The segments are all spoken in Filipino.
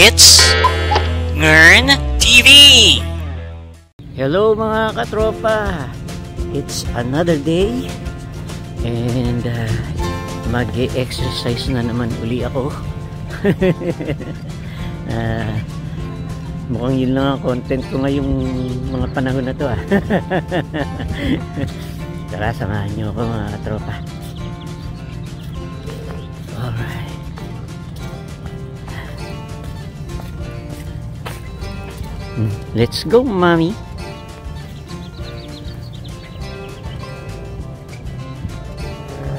It's Ngern TV! Hello mga katropa! It's another day and uh, mag-exercise na naman uli ako. uh, mukhang yun lang ang content ko ngayong mga panahon na to ah. Tara, samahan nyo ako mga katropa. Let's go, mommy.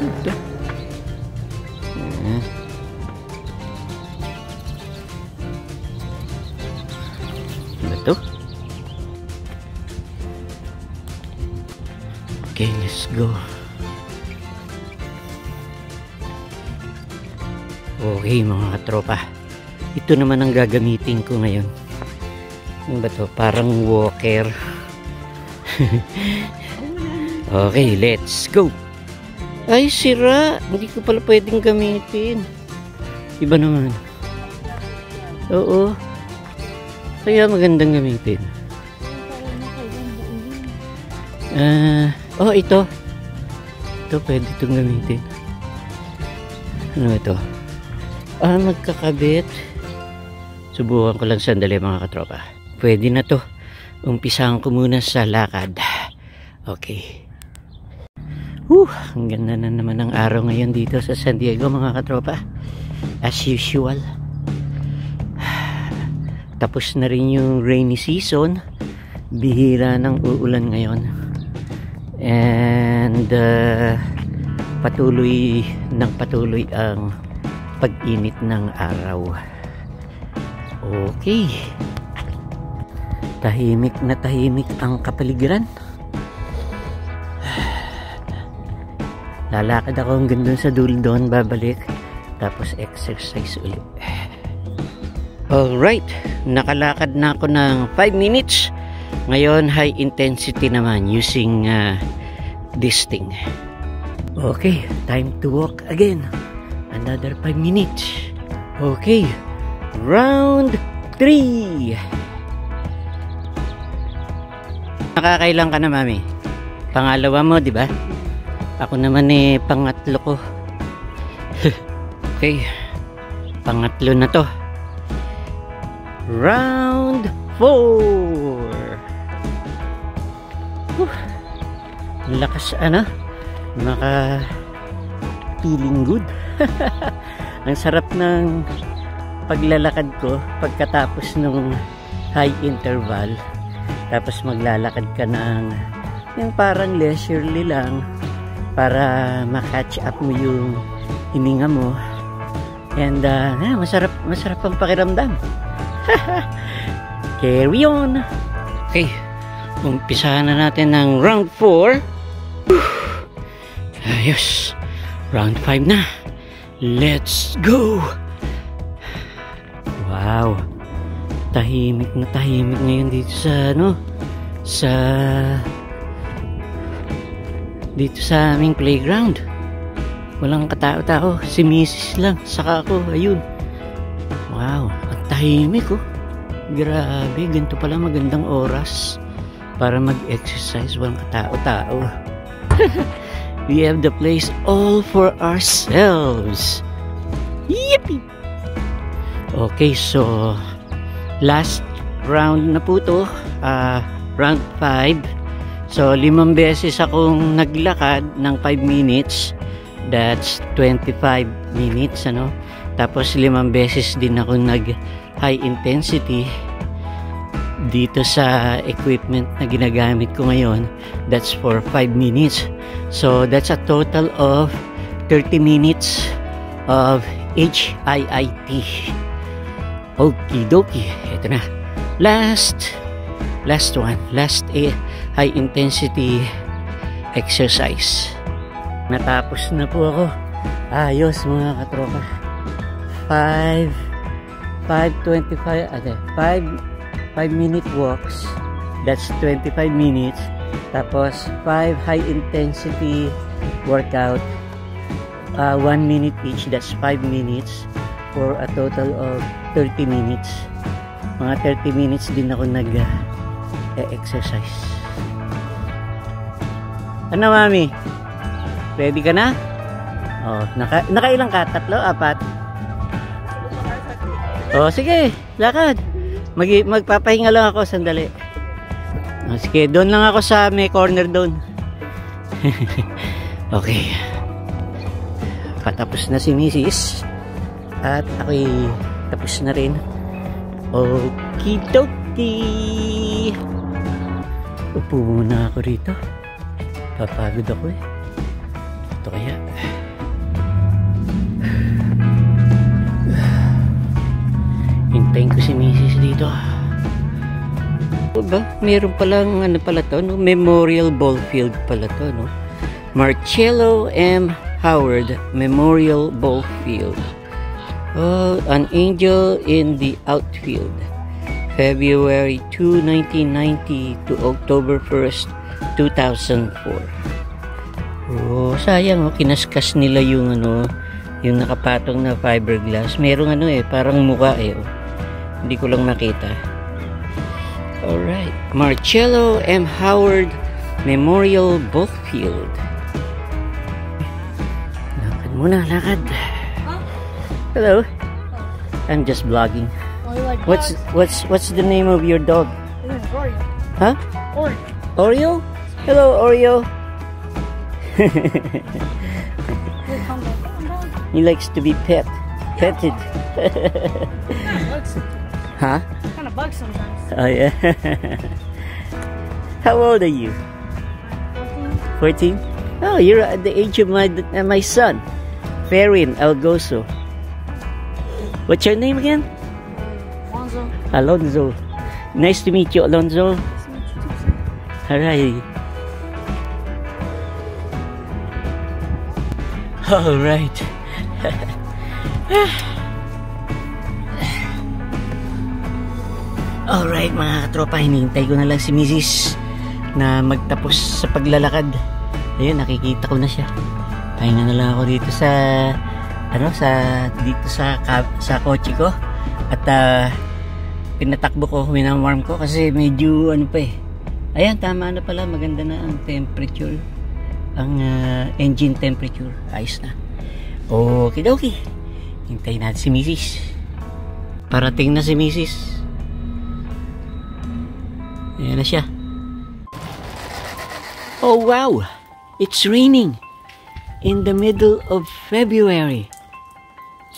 Ito. Ah. Ano to? Okay, let's go. Okay, mga katropa. Ito naman ang gagamitin ko ngayon. Ano ba to? Parang walker. okay, let's go. Ay, sira. Hindi ko pala pwedeng gamitin. Iba naman. Oo. Kaya magandang gamitin. Ah, oh, ito. Ito, pwede itong gamitin. Ano ito? Ah, magkakabit. Subukan ko lang sandali mga katropa. Pwede na to. Umpisahan ko muna sa lakad. Okay. Whew, ang ganda na naman ng araw ngayon dito sa San Diego mga katropa. As usual. Tapos na rin yung rainy season. Bihira ng uulan ngayon. And uh, patuloy ng patuloy ang pag-init ng araw. Okay. Tahimik na tahimik ang kapaligiran. Lalakad ako hanggang dun sa dulo doon, babalik. Tapos exercise ulit. Alright, nakalakad na ako ng 5 minutes. Ngayon, high intensity naman using uh, this thing. Okay, time to walk again. Another 5 minutes. Okay, round 3. Nakakailang ka na, mami? Pangalawa mo, di ba? Ako naman eh, pangatlo ko. okay, pangatlo na to. Round 4. Whew. Lakas ano? Maka feeling good. Ang sarap ng paglalakad ko pagkatapos ng high interval. Tapos maglalakad ka ng yung parang leisurely lang para ma-catch up mo yung hininga mo. And uh, masarap masarap ang pakiramdam. Carry on. Okay. Umpisahan na natin ng round 4. Ayos. Round 5 na. Let's go. Wow. Tahimik na tahimik ngayon dito sa ano sa dito sa aming playground. Walang katao-tao. Si Mrs. lang. Saka ako. Ayun. Wow. Ang tahimik oh. Grabe. Ganito pala magandang oras para mag-exercise. Walang katao-tao. We have the place all for ourselves. Yippee! Okay, so last round na po to. Uh, round 5. So, limang beses akong naglakad ng 5 minutes. That's 25 minutes, ano? Tapos, limang beses din ako nag high intensity dito sa equipment na ginagamit ko ngayon. That's for 5 minutes. So, that's a total of 30 minutes of HIIT. Okie dokie. Ito na. Last last one. Last eh, high intensity exercise. Natapos na po ako. Ayos mga katropa. 5 5.25 ate 5 5 minute walks. That's 25 minutes. Tapos 5 high intensity workout. Uh, 1 minute each. That's 5 minutes for a total of 30 minutes. Mga 30 minutes din ako nag-exercise. ano mami? Ready ka na? Oh, naka, nakailang ka? Tatlo? Apat? Oh, sige. Lakad. Mag, magpapahinga lang ako sandali. Oh, sige, doon lang ako sa may corner doon. okay. Patapos na si Mrs. At ako'y tapos na rin. Okidoki! Upo muna ako rito. Papagod ako eh. Ito kaya. Hintayin ko si Mrs. dito. O ba? Meron palang ano pala to, no? Memorial Ball Field pala to, no? Marcello M. Howard Memorial Ball Field. Oh, an angel in the outfield. February 2, 1990 to October 1st, 2004. Oh, sayang oh, kinaskas nila yung ano, yung nakapatong na fiberglass. Merong ano eh, parang mukha eh. Oh. Hindi ko lang makita. Alright. Marcello M. Howard Memorial Ball Field. Lakad muna, lakad. Hello. I'm just vlogging. Oh, What's what's what's the name of your dog? His name's Oreo. Huh? Oreo. Oreo? Hello, Oreo. He'll come back. Come on, dog. he likes to be pet. Petted. Huh? Kind of bugs sometimes. Oh yeah. How old are you? 14? Oh, you're at the age of my my son, Farin Algoso. What's your name again? Lonzo. Alonzo. Nice to meet you, Alonzo. Nice to meet you too. Alright. Alright. Alright mga katropa, hinihintay ko na lang si Mrs. na magtapos sa paglalakad. Ayun, nakikita ko na siya. Pahinga na lang ako dito sa ano sa dito sa sa kotse ko at ah, pinatakbo ko, winawarm ko kasi medyo ano pa eh. Ayan, tama na pala, maganda na ang temperature. Ang ah, engine temperature, ayos na. Okay, okay. Hintayin natin si Mrs. Parating na si Mrs. Ayan na siya. Oh wow! It's raining in the middle of February.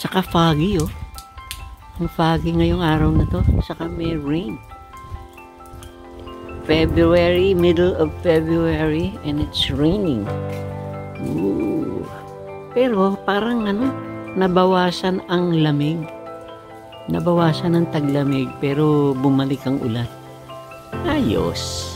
Saka foggy oh. Ang foggy ngayong araw na to. Saka may rain. February, middle of February, and it's raining. Ooh. Pero parang ano, nabawasan ang lamig. Nabawasan ang taglamig, pero bumalik ang ulan. Ayos.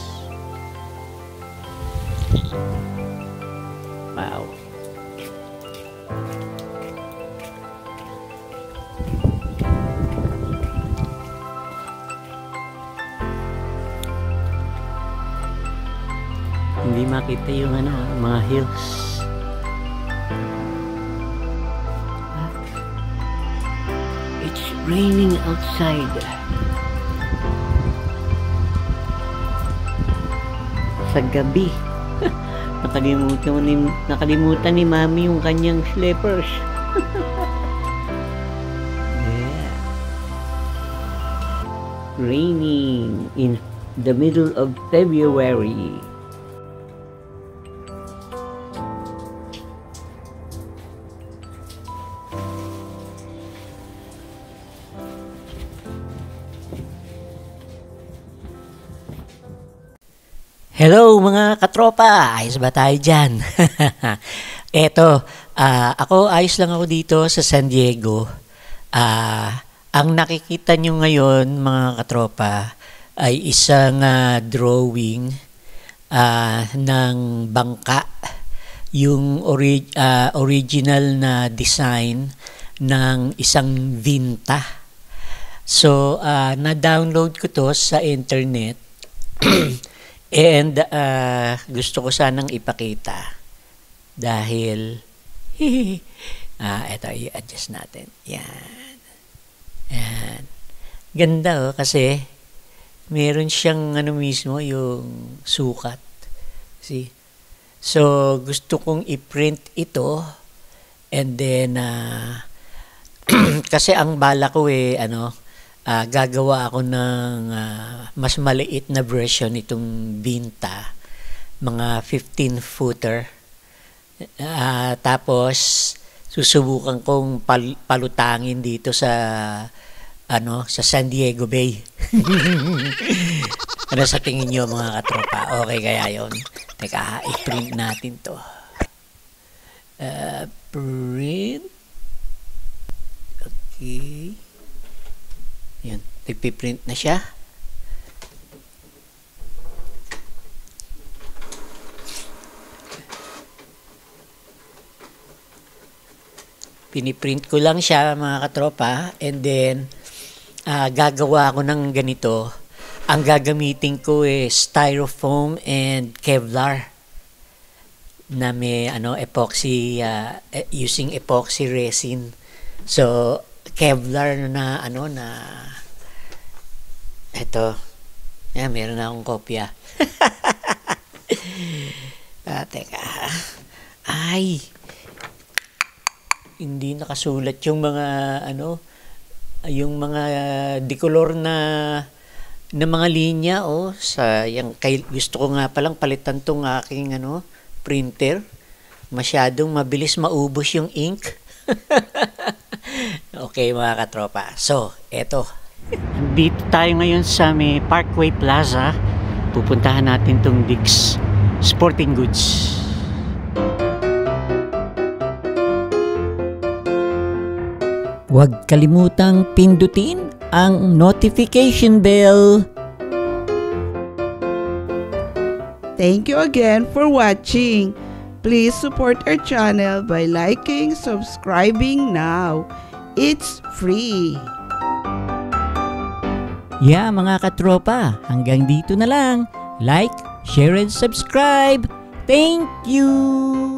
Hindi makita yung ano, mga hills. Ah. It's raining outside. Sa gabi. nakalimutan ni nakalimutan ni Mami yung kanyang slippers. yeah. Raining in the middle of February. Hello mga katropa, ayos ba tayo dyan? Eto, ah, ako ayos lang ako dito sa San Diego. Ah, ang nakikita nyo ngayon mga katropa ay isang ah, drawing ah, ng bangka. Yung ori- ah, original na design ng isang Vinta. So, ah, na-download ko to sa internet. And uh, gusto ko sanang ipakita dahil Ah, eto, i-adjust natin. Yan. Yan. Ganda oh, kasi meron siyang ano mismo, yung sukat. See? So, gusto kong i-print ito and then ah, kasi ang bala ko eh ano ah, gagawa ako ng ah, mas maliit na version itong binta mga 15 footer Ah, tapos susubukan kong pal- palutangin dito sa ano sa San Diego Bay. Ano sa tingin nyo mga katropa? Okay kaya yon teka i-print natin to. Ah, print. Okay. Yan. Nagpiprint na siya. Piniprint ko lang siya mga katropa and then ah, gagawa ako ng ganito. Ang gagamitin ko is styrofoam and Kevlar na may ano epoxy eh, using epoxy resin. So Kevlar na ano na eto. Yan, meron na akong kopya. ah, teka. Ay. Hindi nakasulat yung mga ano yung mga decolor na na mga linya oh sa yung kay, gusto ko nga palang palitan tong aking ano printer masyadong mabilis maubos yung ink okay mga katropa so eto dito tayo ngayon sa may Parkway Plaza pupuntahan natin tong Dick's Sporting Goods Huwag kalimutang pindutin ang notification bell. Thank you again for watching. Please support our channel by liking, subscribing now. It's free. Yeah, mga katropa, hanggang dito na lang. Like, share, and subscribe. Thank you!